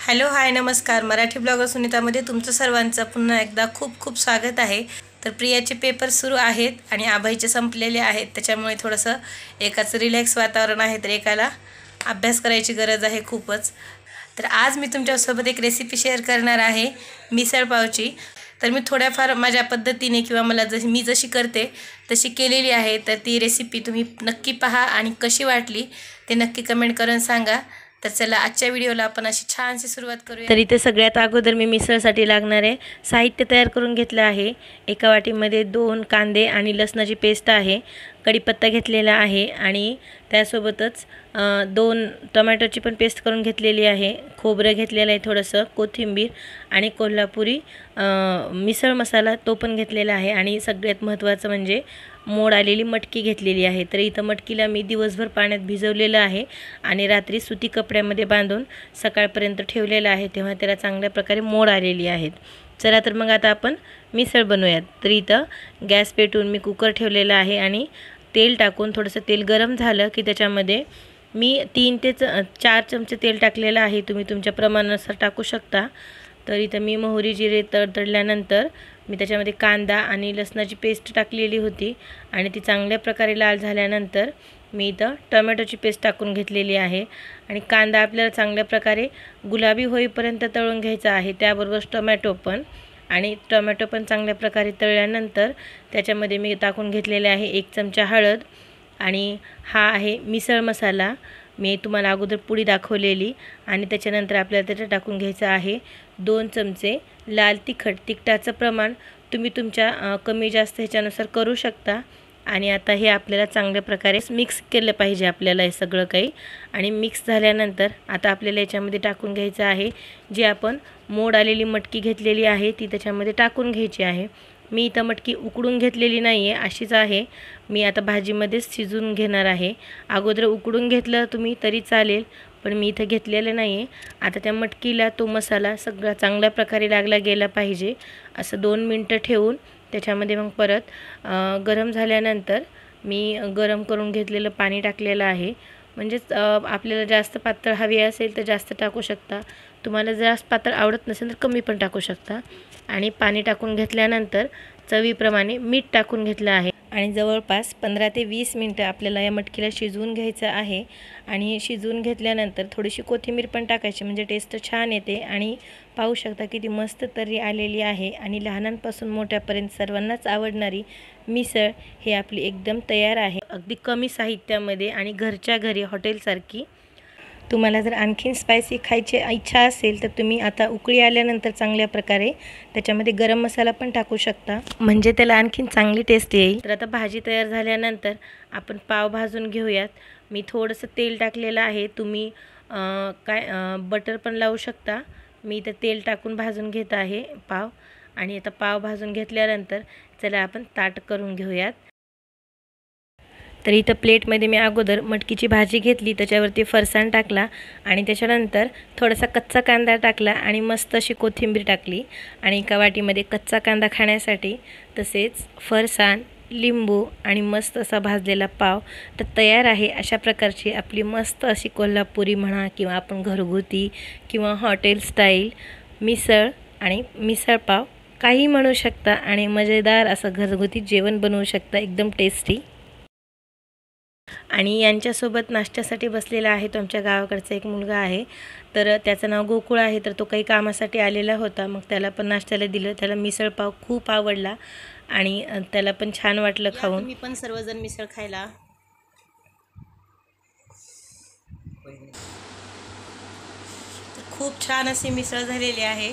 Hello hi नमस्कार. Marathi blogger सुनीतामध्ये तुमचं सर्वांचं पुन्हा एकदा खूप खूप स्वागत आहे. तर प्रियाचे पेपर सुरू आहेत आणि आभाईचे संपलेले आहेत. त्याच्यामुळे थोडंसं एकाचं रिलॅक्स वातावरण आहे तर एकाला अभ्यास करायची गरज आहे खूपच. तर आज मी तुमच्यासोबत एक रेसिपी शेअर करणार आहे मिसळपावची तर मी थोड्याफार माझ्या पद्धतीने किंवा मला जशी मी जशी करते तशी केलेली आहे. तर ती रेसिपी तुम्ही नक्की पहा आणि कशी वाटली ते नक्की कमेंट करून सांगा. तर चला आजच्या व्हिडिओला आपण अशी छानशी सुरुवात करूया. तर इथे सगळ्यात अगोदर मी मिसळसाठी लागणारे साहित्य तयार करून घेतलं आहे. एका वाटीमध्ये दोन कांदे आणि लसणाची पेस्ट आहे. कढीपत्ता घेतलेला आहे आणि त्यासोबतच दोन टमॅटोची पण पेस्ट करून घेतलेली आहे. खोबरं घेतलेलं आहे थोडंसं कोथिंबीर आणि कोल्हापुरी मिसळ मसाला तो पण घेतलेला आहे आणि सगळ्यात महत्त्वाचं म्हणजे मोड आलेली मटकी घेतलेली आहे. तर इथं मटकीला मी दिवसभर पाण्यात भिजवलेलं आहे आणि रात्री सुती कपड्यामध्ये बांधून सकाळपर्यंत ठेवलेलं आहे तेव्हा त्याला चांगल्या प्रकारे मोड आलेली आहेत. चला तर मग आता आपण मिसळ बनवूयात. तर इथं गॅस पेटून मी कुकर ठेवलेला आहे आणि तेल टाकून थोडंसं तेल गरम झालं की त्याच्यामध्ये मी तीन ते च चार चमचे तेल टाकलेलं आहे. तुम्ही तुमच्या प्रमाणानुसार टाकू शकता. तर इथं मी मोहरी जिरे तडतडल्यानंतर मी त्याच्यामध्ये कांदा आणि लसणाची पेस्ट टाकलेली होती आणि ती चांगल्या प्रकारे लाल झाल्यानंतर मी इथं टोमॅटोची पेस्ट टाकून घेतलेली आहे. आणि कांदा आपल्याला चांगल्या प्रकारे गुलाबी होईपर्यंत तळून घ्यायचा आहे. त्याबरोबर टोमॅटो पण. आणि टोमॅटो पण चांगल्या प्रकारे तळल्यानंतर त्याच्यामध्ये मी टाकून घेतलेले आहे एक चमचा हळद. आणि हा आहे मिसळ मसाला. मी तुम्हाला अगोदर पुडी दाखवलेली. आणि त्याच्यानंतर आपल्याला त्याच्यात टाकून घ्यायचं आहे दोन चमचे लाल तिखट. तिखटाचं प्रमाण तुम्ही तुमच्या कमी जास्त ह्याच्यानुसार करू शकता. आणि आता हे आपल्याला चांगल्या प्रकारे मिक्स केलं पाहिजे आपल्याला हे सगळं काही. आणि मिक्स झाल्यानंतर आता आपल्याला याच्यामध्ये टाकून घ्यायचं आहे. जी आपण मोड आलेली मटकी घेतलेली आहे ती त्याच्यामध्ये टाकून घ्यायची आहे. मी इथं मटकी उकडून घेतलेली नाही आहे अशीच आहे. मी आता भाजीमध्येच शिजून घेणार आहे. अगोदर उकडून घेतलं तुम्ही तरी चालेल पण मी इथं घेतलेलं नाही आहे आता त्या मटकीला तो मसाला सगळा चांगल्या प्रकारे लागला गेला पाहिजे. असं दोन मिनटं ठेवून त्याच्यामध्ये मग परत गरम झाल्यानंतर मी गरम करून घेतलेलं पाणी टाकलेलं आहे. म्हणजेच आपल्याला जास्त पातळ हवी असेल तर जास्त टाकू शकता. तुम्हाला जास्त पातळ आवडत नसेल तर कमी पण टाकू शकता. आणि पाणी टाकून घेतल्यानंतर चवीप्रमाणे मीठ टाकून घेतलं आहे. आणि जवळपास पंधरा ते वीस मिनटं आपल्याला या मटकीला शिजवून घ्यायचं आहे. आणि शिजवून घेतल्यानंतर थोडीशी कोथिंबीर पण टाकायची म्हणजे टेस्ट छान येते. आणि पाहू शकता किती मस्त तर्री आलेली आहे आणि लहानांपासून मोठ्यापर्यंत सर्वांनाच आवडणारी मिसळ हे आपली एकदम तयार आहे. अगदी कमी साहित्यामध्ये आणि घरच्या घरी हॉटेलसारखी. तुम्हाला जर आणखीन स्पायसी खायची इच्छा असेल तर तुम्ही आता उकळी आल्यानंतर चांगल्या प्रकारे त्याच्यामध्ये गरम मसाला पण टाकू शकता. म्हणजे त्याला आणखीन चांगली टेस्ट येईल. तर आता भाजी तयार झाल्यानंतर आपण पाव भाजून घेऊयात. मी थोडंसं तेल टाकलेलं आहे. तुम्ही काय बटर पण लावू शकता. मी इथं तेल टाकून भाजून घेत आहे पाव. आणि आता पाव भाजून घेतल्यानंतर चला आपण ताट करून घेऊयात. तर इथं प्लेटमध्ये मी अगोदर मटकीची भाजी घेतली त्याच्यावरती फरसाण टाकला आणि त्याच्यानंतर थोडासा कच्चा कांदा टाकला आणि मस्त अशी कोथिंबीर टाकली. आणि एका वाटीमध्ये कच्चा कांदा खाण्यासाठी तसेच फरसाण लिंबू आणि मस्त असा भाजलेला पाव तर तयार आहे अशा प्रकारची आपली मस्त अशी कोल्हापुरी म्हणा किंवा आपण घरगुती किंवा हॉटेल स्टाईल मिसळ आणि मिसळपाव काही म्हणू शकता आणि मजेदार असं घरगुती जेवण बनवू शकता एकदम टेस्टी आणि यांच्यासोबत नाश्त्यासाठी बसलेला आहे तो आमच्या गावाकडचा एक मुलगा आहे. तर त्याचं नाव गोकुळ आहे तर तो काही कामासाठी आलेला होता. मग त्याला पण नाश्त्याला दिलं. त्याला मिसळपाव खूप आवडला. आणि त्याला पण छान वाटलं खाऊन. मी पण सर्वजण मिसळ खायला. खूप छान अशी मिसळ झालेली आहे.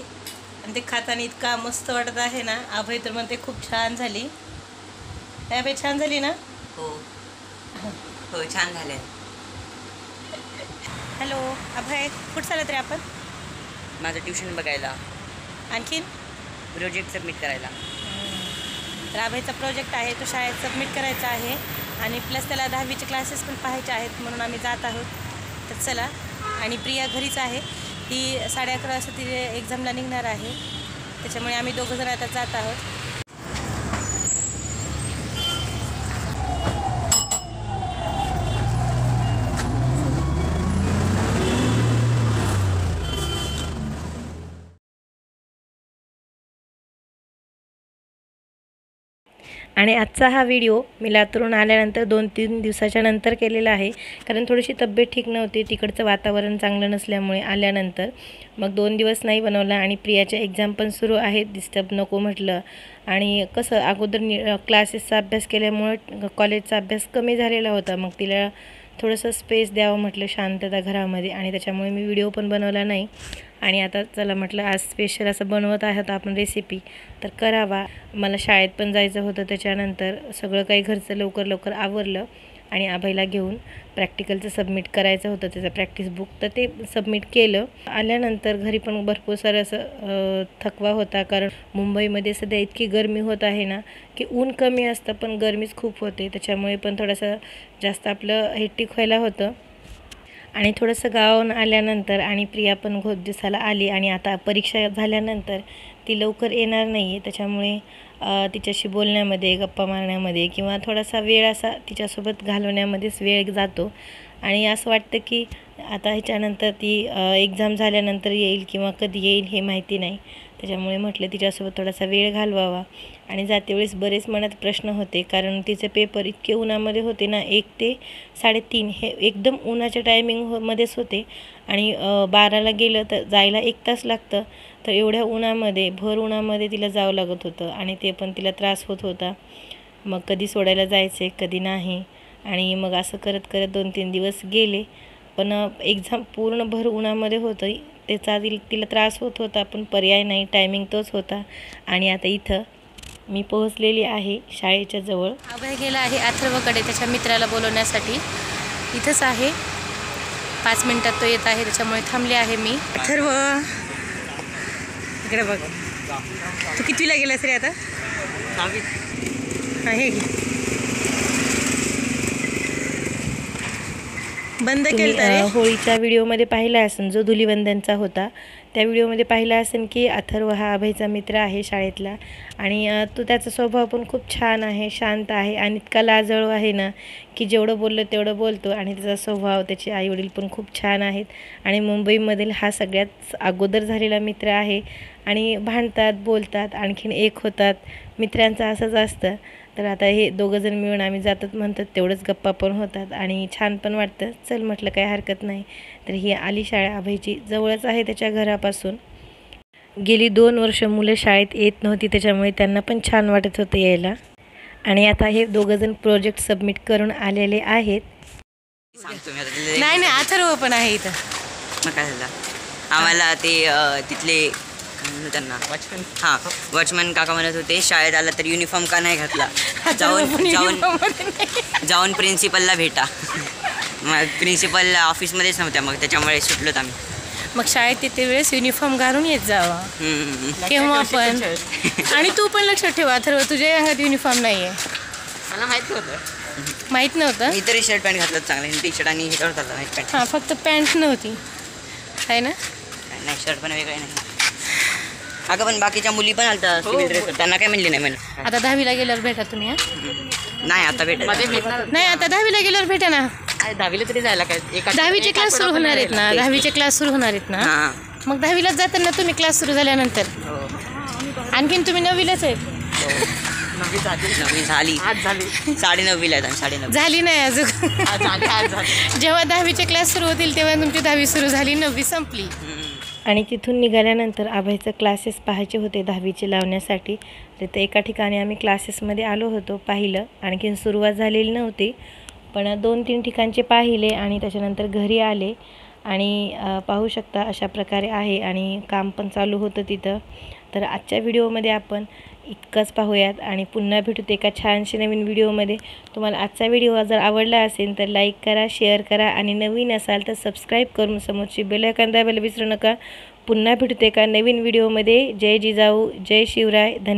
आणि ते खाताना इतका मस्त वाटत आहे ना. अभय तर म्हणते खूप छान झाली. अभय छान झाली ना? हो. हो छान झाले हॅलो अभय कुठं चालत रे आपण? माझं ट्युशन बघायला. आणखीन? प्रोजेक्ट सबमिट करायला. राबायचा प्रोजेक्ट आहे तो शाळेत सबमिट करायचा आहे आणि प्लस त्याला दहावीचे क्लासेस पण पाहायचे आहेत म्हणून आम्ही जात आहोत. तर चला आणि प्रिया घरीच आहे. ती साडे अकरा वाजता ती एक्झामला निघणार आहे. त्याच्यामुळे आम्ही दोघंजण आता जात आहोत. आणि आजचा हा व्हिडिओ मी लातूरून आल्यानंतर दोन तीन दिवसाच्या नंतर केलेला आहे. कारण थोडीशी तब्येत ठीक नव्हती तिकडचं वातावरण चांगलं नसल्यामुळे आल्यानंतर. मग दोन दिवस नाही बनवला आणि प्रियाच्या एक्झाम पण सुरू आहेत डिस्टर्ब नको म्हटलं. आणि कसं अगोदर नि क्लासेसचा अभ्यास केल्यामुळं कॉलेजचा अभ्यास कमी झालेला होता. मग तिला थोडंसं स्पेस द्यावं म्हटलं शांतता घरामध्ये आणि त्याच्यामुळे मी व्हिडिओ पण बनवला नाही. आणि आता चला म्हटलं आज स्पेशल असं बनवत आहोत आपण रेसिपी तर करावा. मला शाळेत पण जायचं होतं त्याच्यानंतर. सगळं काही घरचं लवकर लवकर आवरलं आणि आभाईला घेऊन प्रॅक्टिकलचं सबमिट करायचं होतं. त्याचं प्रॅक्टिस बुक तर ते सबमिट केलं. आल्यानंतर घरी पण भरपूर सारं असं थकवा होता. कारण मुंबईमध्ये सध्या इतकी गरमी होत आहे ना की ऊन कमी असतं पण गरमीच खूप होते. त्याच्यामुळे पण थोडंसं जास्त आपलं हेटिक व्हायला होतं. आणि थोडंसं गावाहून आल्यानंतर आणि प्रिया पण खूप दिवसाला आली आणि आता परीक्षा झाल्यानंतर ती लवकर येणार नाही आहे त्याच्यामुळे तिच्याशी बोलण्यामध्ये गप्पा मारण्यामध्ये किंवा थोडासा वेळ असा तिच्यासोबत घालवण्यामध्येच वेळ जातो. आणि असं वाटतं की आता ह्याच्यानंतर ती एक्झाम झाल्यानंतर येईल किंवा कधी येईल हे माहिती नाही. त्याच्यामुळे म्हटलं तिच्यासोबत थोडासा वेळ घालवावा. आणि जातेवेळेस बरेच मनात प्रश्न होते कारण तिचे पेपर इतके उन्हामध्ये होते ना एक ते साडेतीन हे एकदम उन्हाच्या टायमिंगमध्येच हो, होते. आणि बाराला गेलं तर जायला एक तास लागतं. तर एवढ्या उन्हामध्ये भर उन्हामध्ये तिला जावं लागत होतं आणि ते पण तिला त्रास होत होता. मग कधी सोडायला जायचे कधी नाही. आणि मग असं करत करत दोन तीन दिवस गेले. पण एक्झाम पूर्ण भर उन्हामध्ये होतं त्याचा तिला त्रास होत होता पण पर्याय नाही. टायमिंग तोच होता. आणि आता इथं मी पोहोचलेली आहे शाळेच्या जवळ. अभय गेला आहे अथर्वकडे त्याच्या मित्राला बोलवण्यासाठी. इथंच आहे. पाच मिनिटात तो येत आहे त्याच्यामुळे थांबले आहे मी. अथर्व! इकडे बघ. तू कितवीला गेलास रे आता? आहे बंद केलं होळीच्या व्हिडिओमध्ये पाहिला असेल जो धुलीवंदनचा होता त्या व्हिडिओमध्ये पाहिला असेल की अथर्व हा अभयचा मित्र आहे शाळेतला आणि तो त्याचा स्वभाव पण खूप छान आहे शांत आहे आणि इतका लाजळू आहे ना की जेवढं बोललं तेवढं बोलतो आणि त्याचा स्वभाव त्याचे आईवडील पण खूप छान आहेत आणि मुंबईमधील हा सगळ्यात अगोदर झालेला मित्र आहे आणि भांडतात बोलतात आणखीन एक होतात मित्रांचं असंच असतं. तर आता हे दोघंजण मिळून आम्ही जातात म्हणतात तेवढंच गप्पा पण होतात आणि छान पण वाटतं. चल म्हटलं काय हरकत नाही. तर ही आली शाळा अभयची. जवळच आहे त्याच्या घरापासून. गेली दोन वर्ष मुलं शाळेत येत नव्हती त्याच्यामुळे त्यांना पण छान वाटत होतं यायला. आणि आता हे दोघंजण प्रोजेक्ट सबमिट करून आलेले आहेत. नाही नाही अथर्व पण आहे इथं. मग काय झालं? आम्हाला ते तिथले त्यांना. वॉचमॅन. हां वॉचमॅन काका म्हणत होते शाळेत आला तर युनिफॉर्म का नाही घातला? जाऊन जाऊन जाऊन प्रिन्सिपलला भेटा. मग प्रिन्सिपल ऑफिसमध्येच नव्हत्या मग त्याच्यामुळे सुटलोत आम्ही. मग शाळेत तिथे वेळेस युनिफॉर्म घालून येत जावा. केव्हा पण. आणि तू पण लक्षात ठेवा ठरव तुझ्या अंगात युनिफॉर्म नाही आहे मला माहीत नव्हतं. माहीत नव्हतं? मी तरी शर्ट पॅन्ट घातलं चांगलं टी शर्ट आणि हे पॅन्ट हां फक्त पॅन्ट नव्हती. आहे ना? नाही शर्ट पण वेगळे नाही. अगं पण बाकीच्या मुली पण आलता हो, हो. त्यांना काय म्हणली नाही मला आता दहावीला गेल्यावर भेटा तुम्ही नाही आता भेट नाही. आता दहावीला गेल्यावर भेटा ना. दहावीला तरी जायला काय? दहावीचे क्लास सुरू होणार आहेत ना. दहावीचे क्लास सुरू होणार आहेत ना. मग दहावीलाच जाताना तुम्ही क्लास सुरू झाल्यानंतर? हो. आणखीन तुम्ही नववीलाच आहेत? नववी झाली. साडे नववीला साडे नऊ झाली नाही अजून. जेव्हा दहावीचे क्लास सुरू होतील तेव्हा तुमची दहावी सुरू झाली नववी संपली. आणि तिथून निघाल्यानंतर आभाईचं क्लासेस पाहायचे होते दहावीचे लावण्यासाठी. तर एका ठिकाणी आम्ही क्लासेसमध्ये आलो होतो पाहिलं. आणखीन सुरुवात झालेली नव्हती पण दोन तीन ठिकाणचे पाहिले आणि त्याच्यानंतर घरी आले. आणि पाहू शकता अशा प्रकारे आहे आणि काम पण चालू होतं तिथं. तर आजच्या व्हिडिओमध्ये आपण इतकंच पाहूयात आणि पुन्हा भेटूत एका छानशी नवीन व्हिडिओमध्ये. तुम्हाला आजचा व्हिडिओ जर आवडला असेल तर लाईक करा शेअर करा आणि नवीन असाल तर सबस्क्राईब करून समोरची बेलायकन दाबायला विसरू नका. पुन्हा भेटूत एका नवीन व्हिडिओमध्ये. जय जिजाऊ जय शिवराय. धन्य